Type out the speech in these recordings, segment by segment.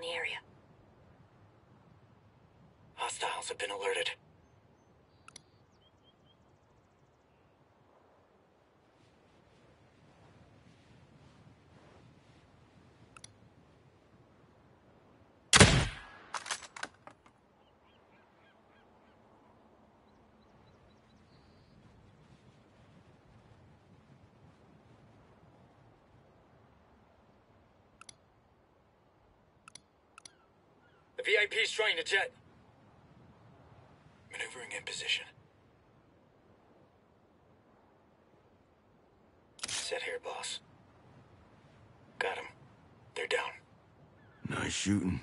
in the area. Hostiles have been alerted. The VIP's trying to jet. Maneuvering in position. Set here, boss. Got him. They're down. Nice shooting.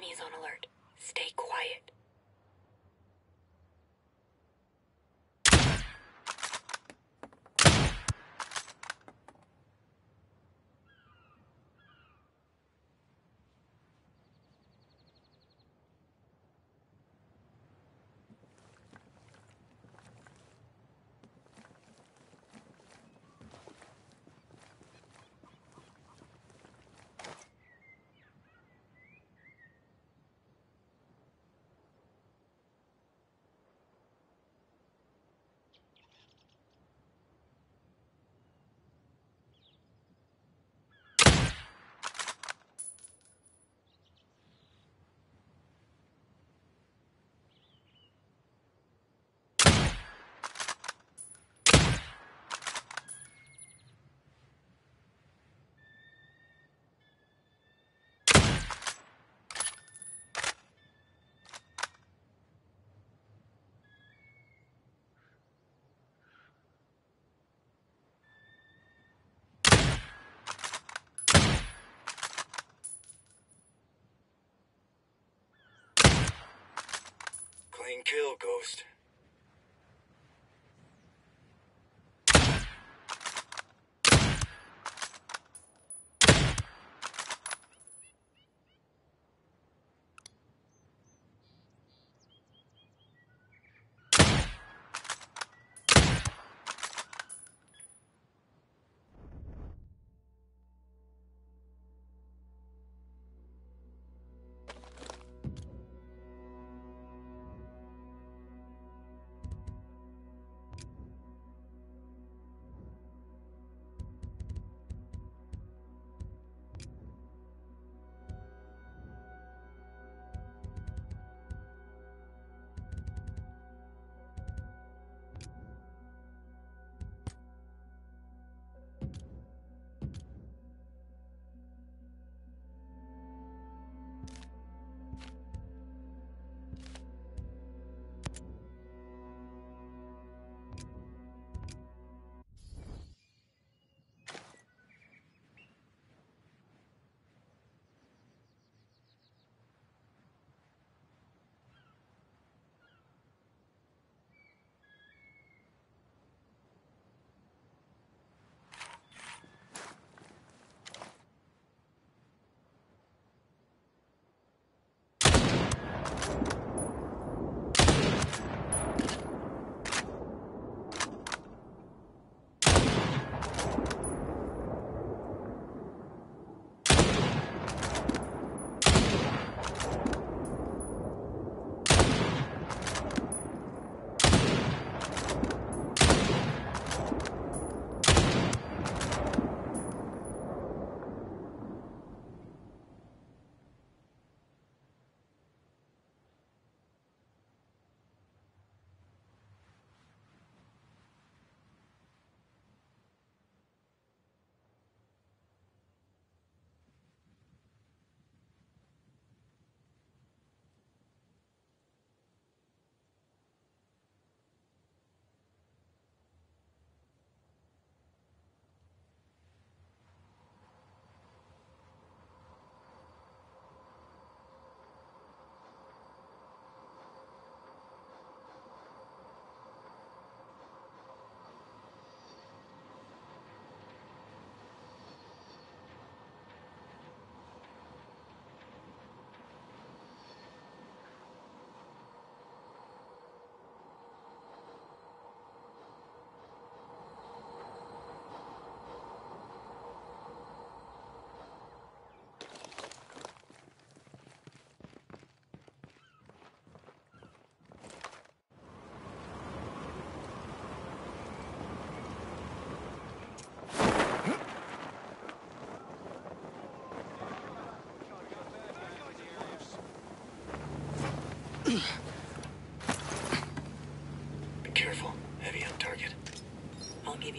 Enemies on alert. Stay quiet. Kill, Ghost.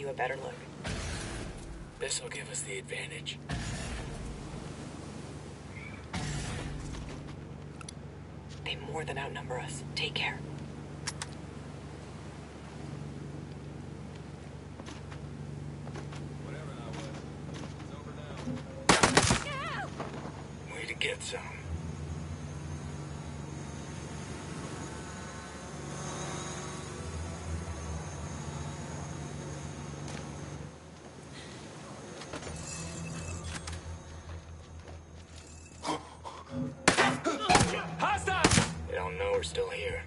you a better look. This will give us the advantage. They more than outnumber us. Take care. still here.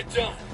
it done.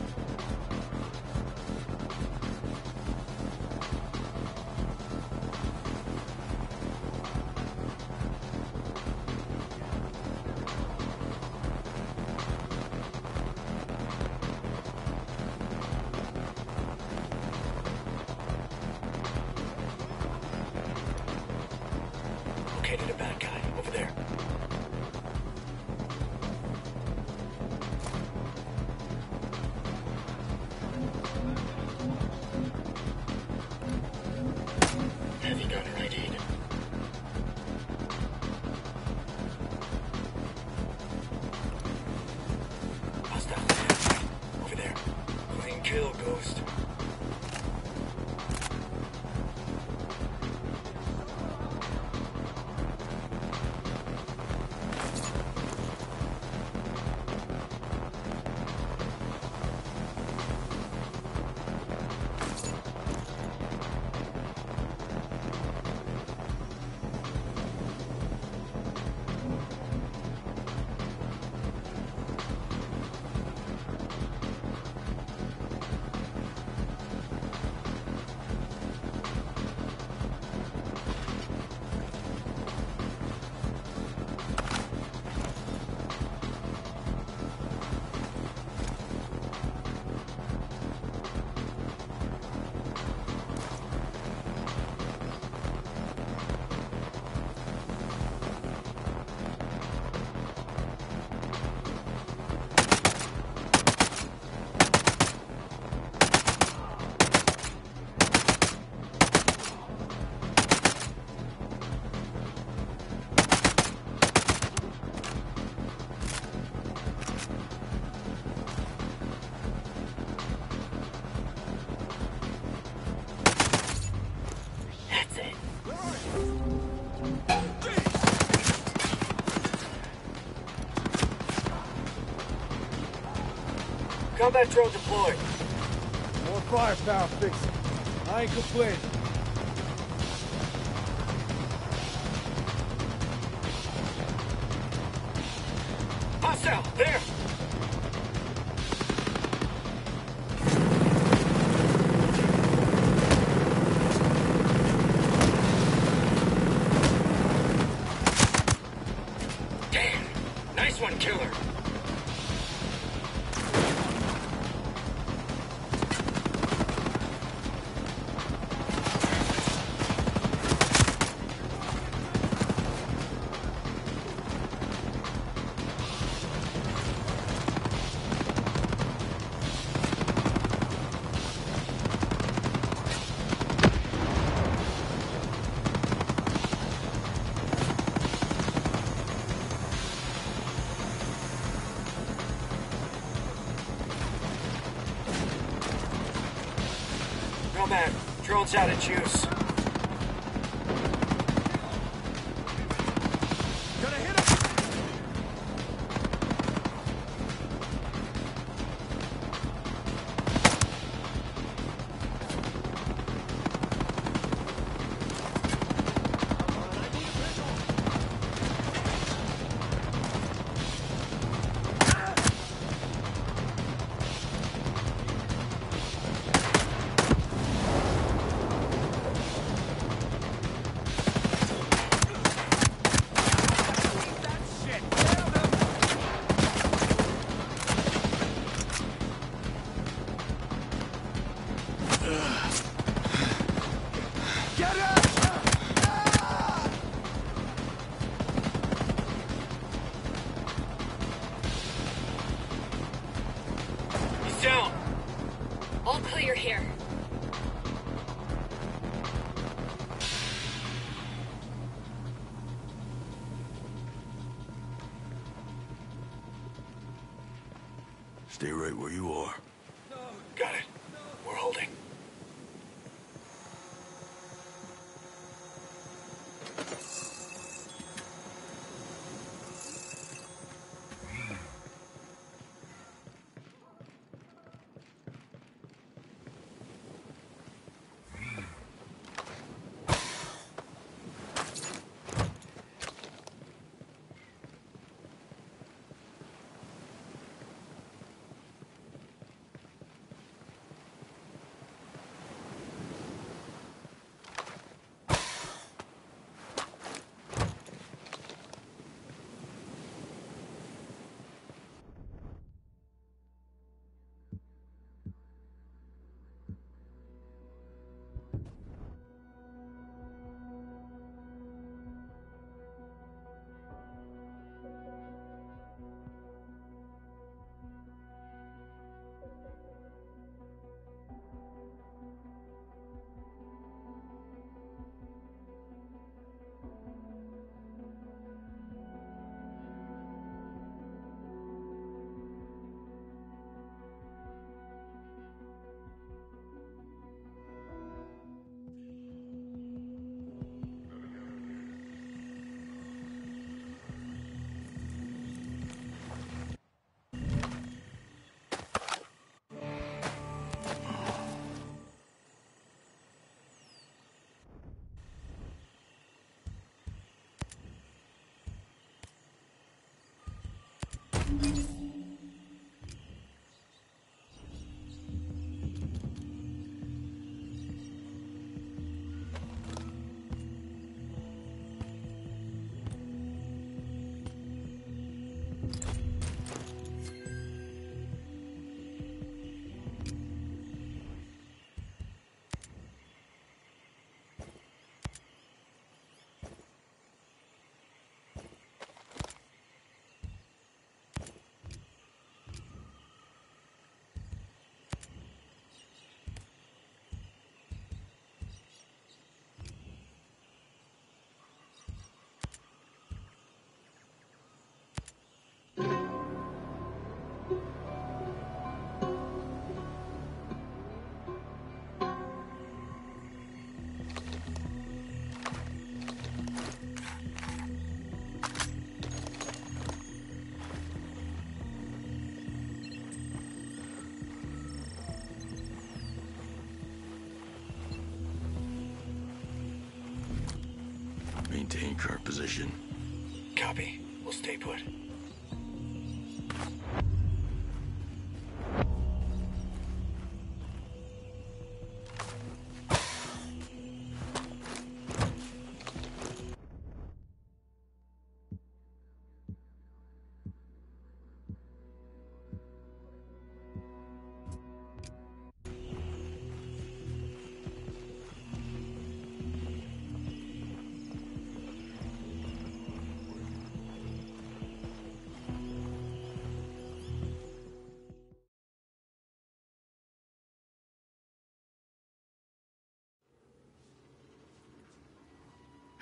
Drone deployed. More firepower fixing. I ain't complaining. Drone's out of juice. Stay right where you are. Current position. Copy. We'll stay put.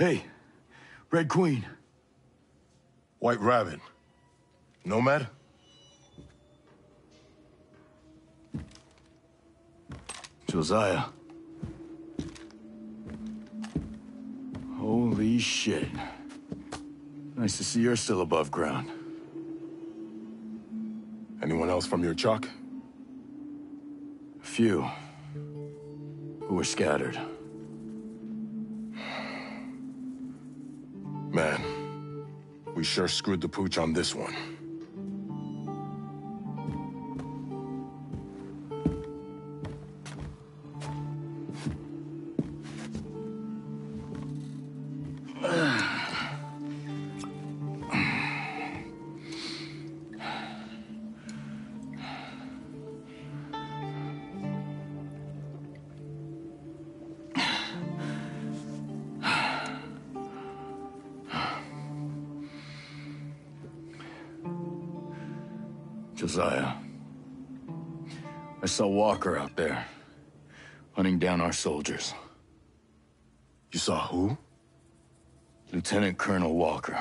Hey, Red Queen. White Rabbit. Nomad? Josiah. Holy shit. Nice to see you're still above ground. Anyone else from your chalk? A few. Who were scattered. Sure screwed the pooch on this one. Josiah. I saw Walker out there, hunting down our soldiers. You saw who? Lieutenant Colonel Walker.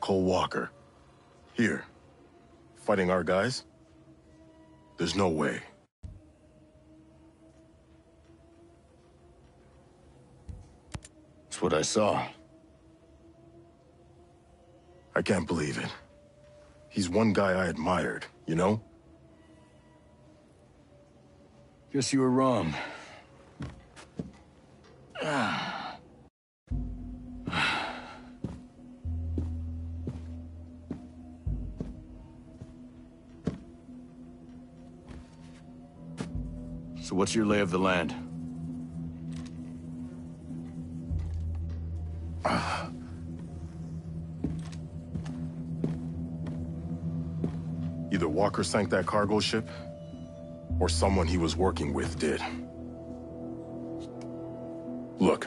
Cole Walker. Here. Fighting our guys? There's no way. That's what I saw. I can't believe it. He's one guy I admired, you know? Guess you were wrong. So what's your lay of the land? Walker sank that cargo ship, or someone he was working with did. Look.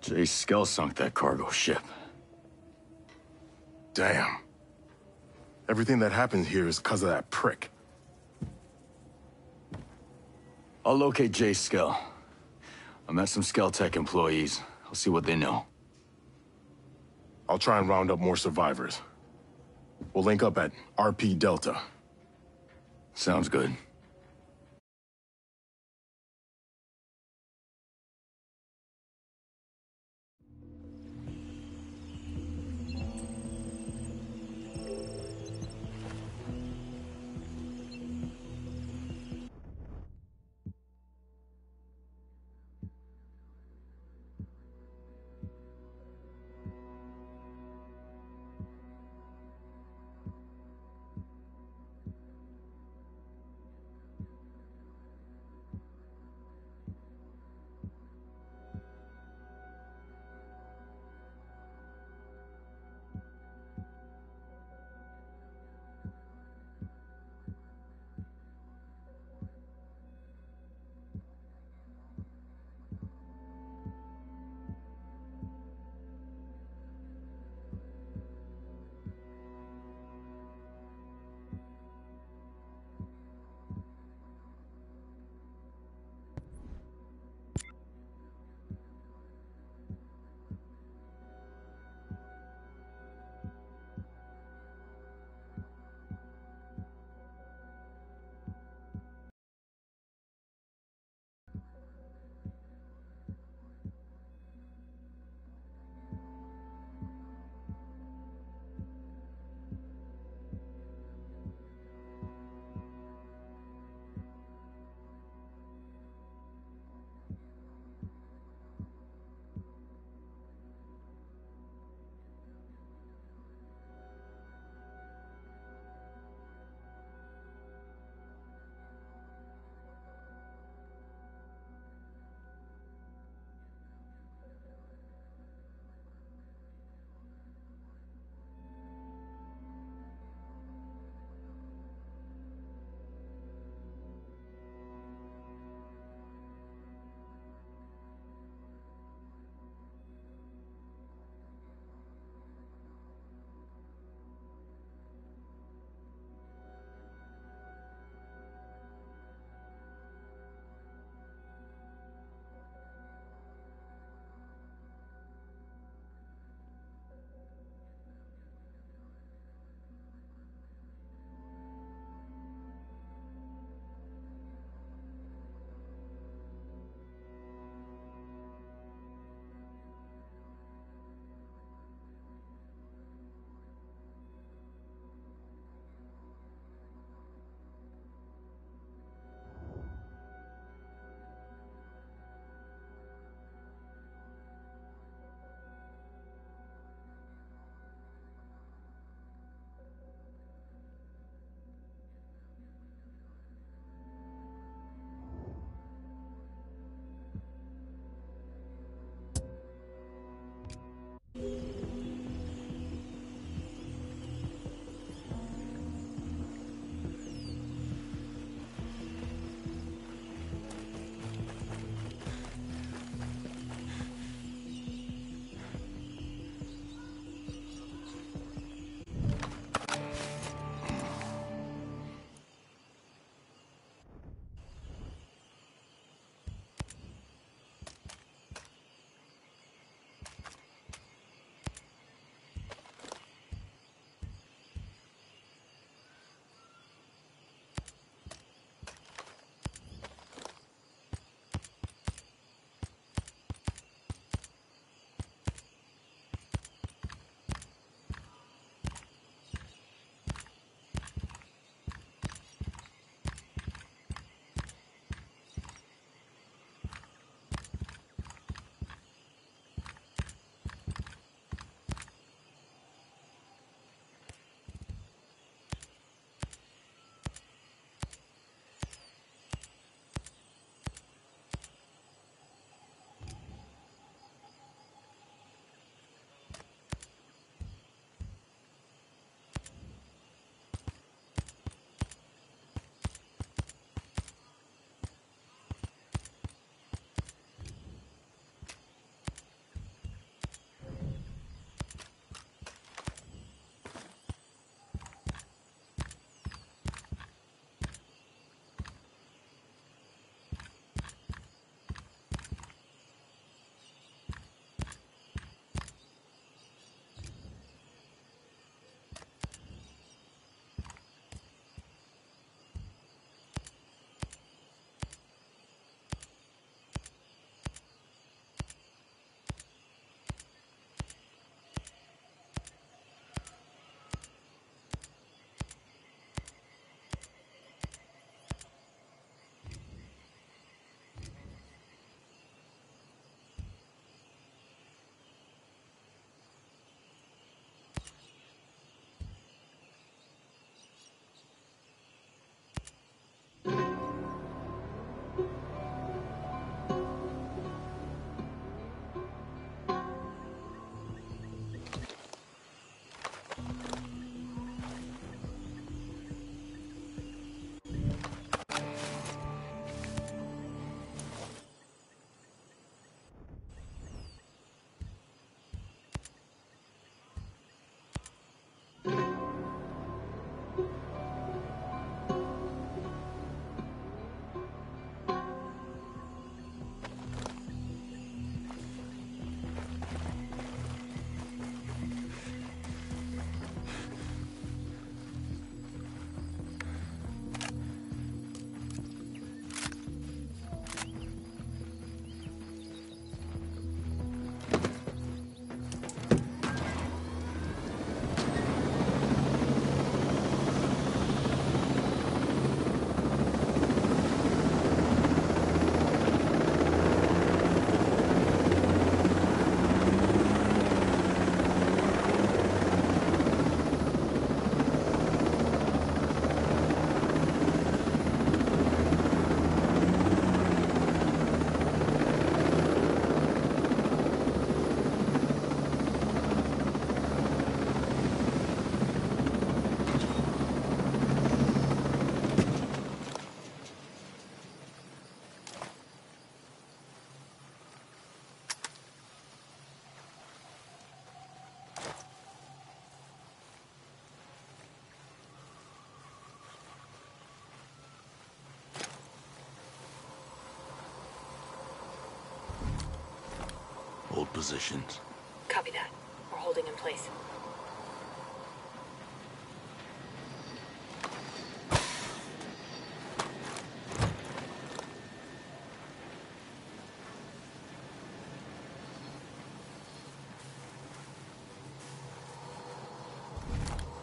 Jace Skell sunk that cargo ship. Damn. Everything that happened here is because of that prick. I'll locate Jace Skell. I met some Skelltech employees. I'll see what they know. I'll try and round up more survivors. We'll link up at RP Delta. Sounds good. Positions. Copy that. We're holding in place.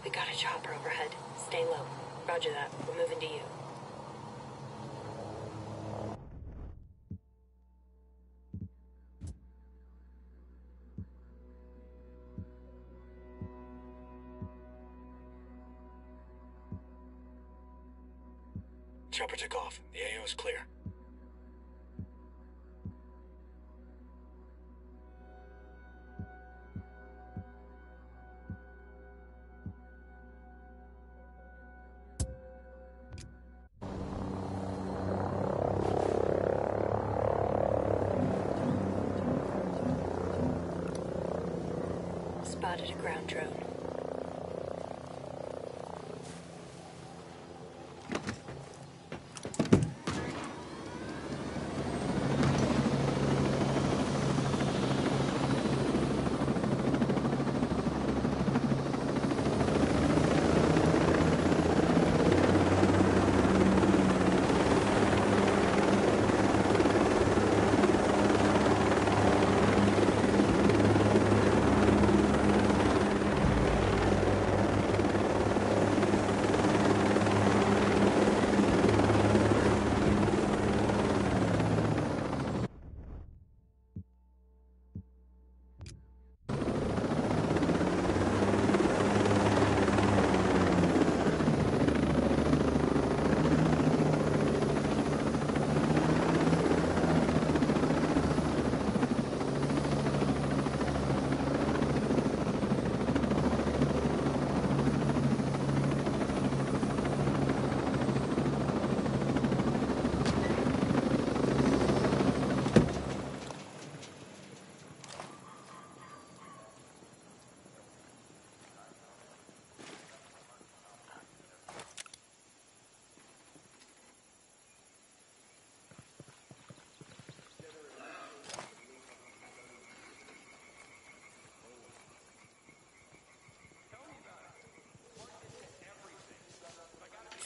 We got a chopper overhead. Stay low. Roger that. We're moving to you. Off. The AO is clear.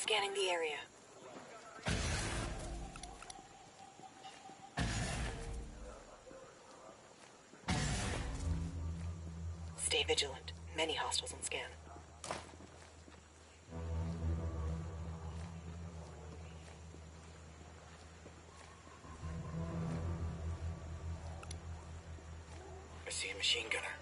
Scanning the area. Stay vigilant. Many hostiles on scan. I see a machine gunner.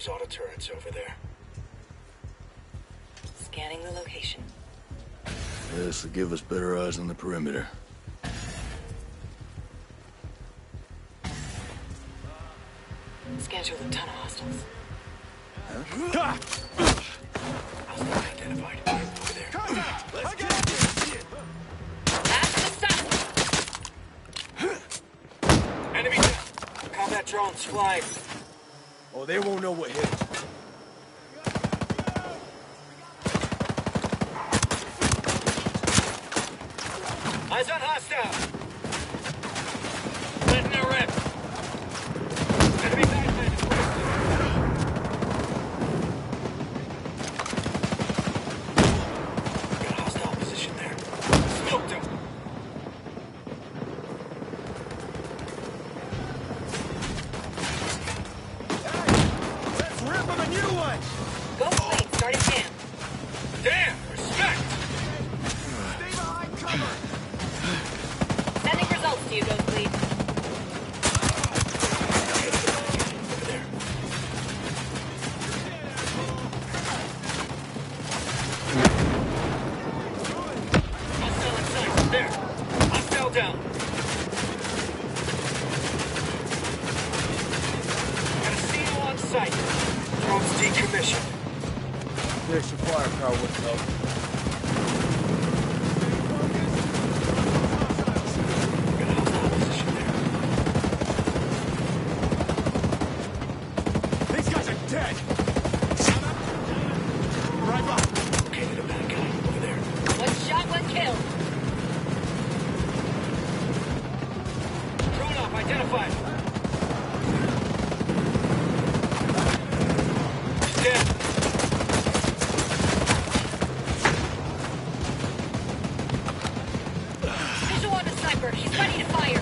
Those auto turrets over there. Scanning the location. This will give us better eyes on the perimeter. Scan through a ton of hostiles. Hostile identified. Over there. Let's get this shit! That's the stop! Enemy down. Combat drones flying. Oh, they won't know what hit 'em. Eyes on hostile. Ready to fire.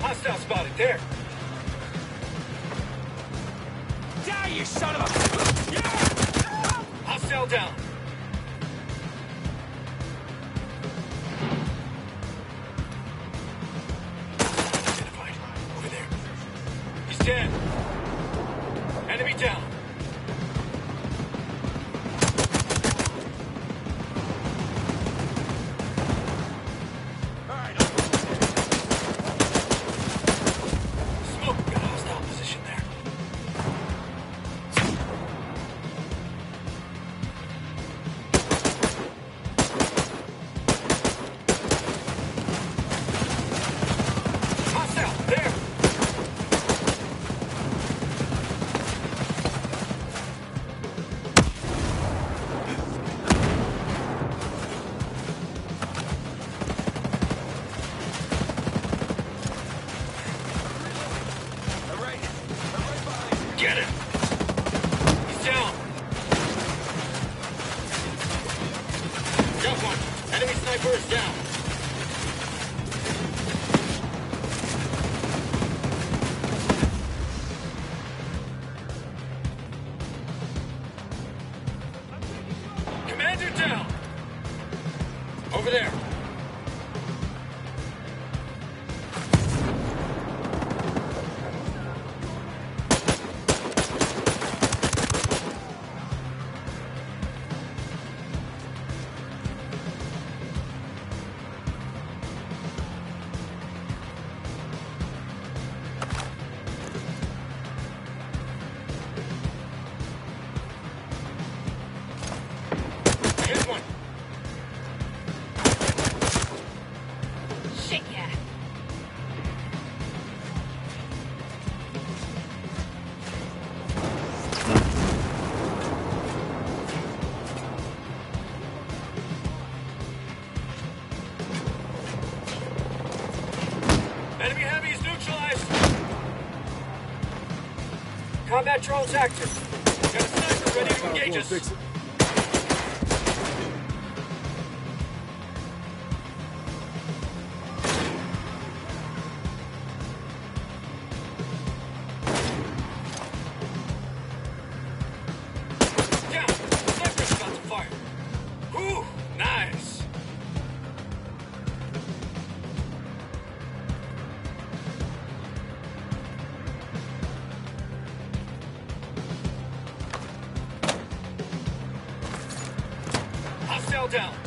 Hostile spotted there. Die, you son of a... Hostile down. over there. Charles active. Got a sniper ready to engage us. Shell down.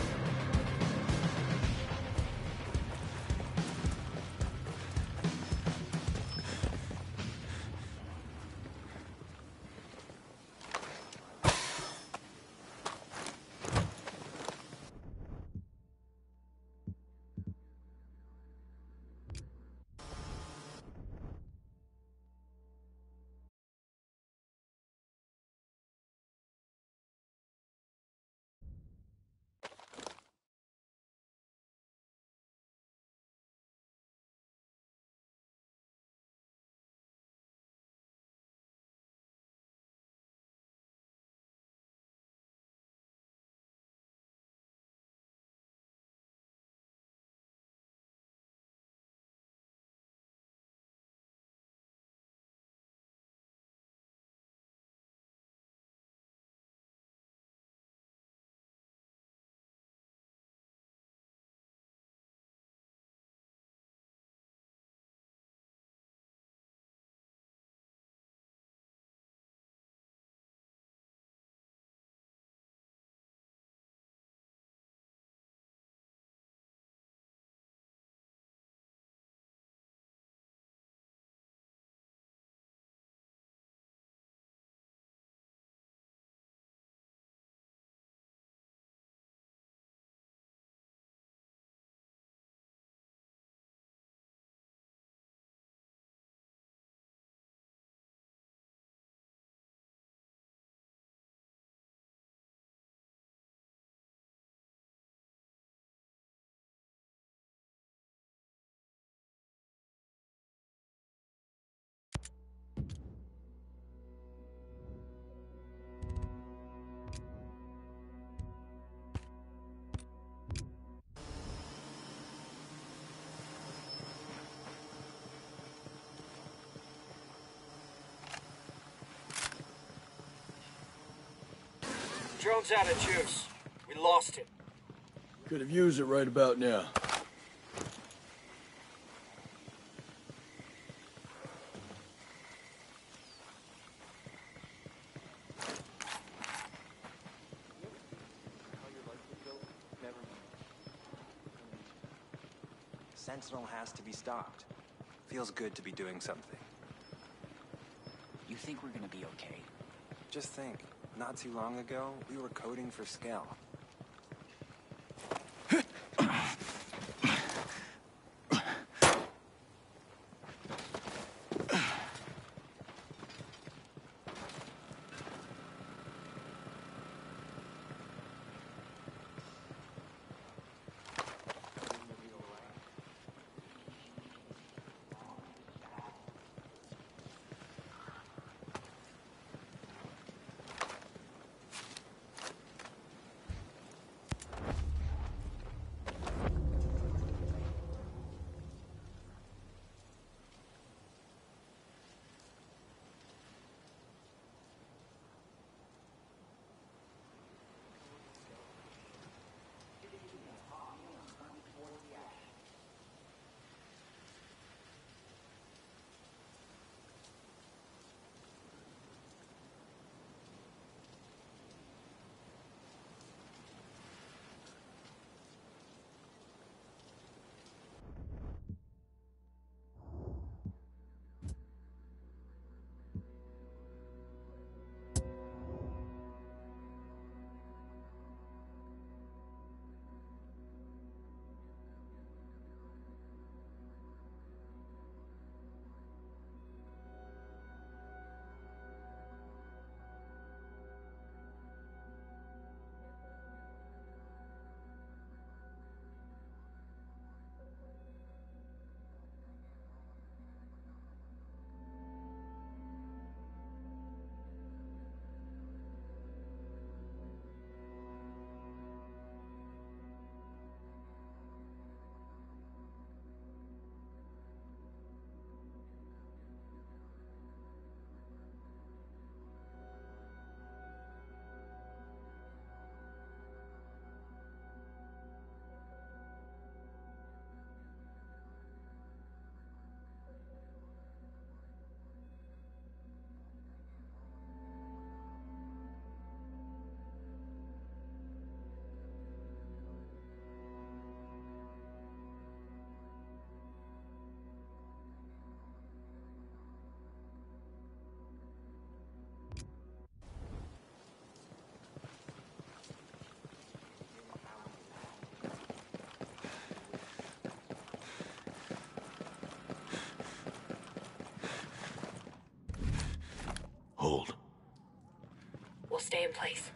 Drone's out of juice. We lost it. Could have used it right about now. Sentinel has to be stopped. Feels good to be doing something. You think we're gonna be okay? Just think, not too long ago, we were coding for Skell. In place.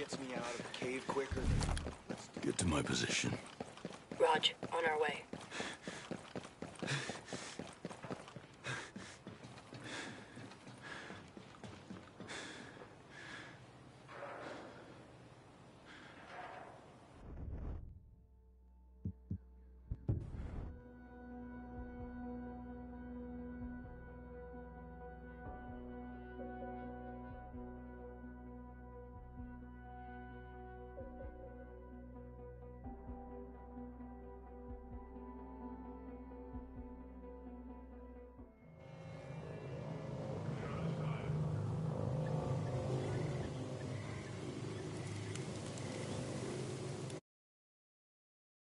Gets me out of the cave quicker. Get to my position. Raj, on our way.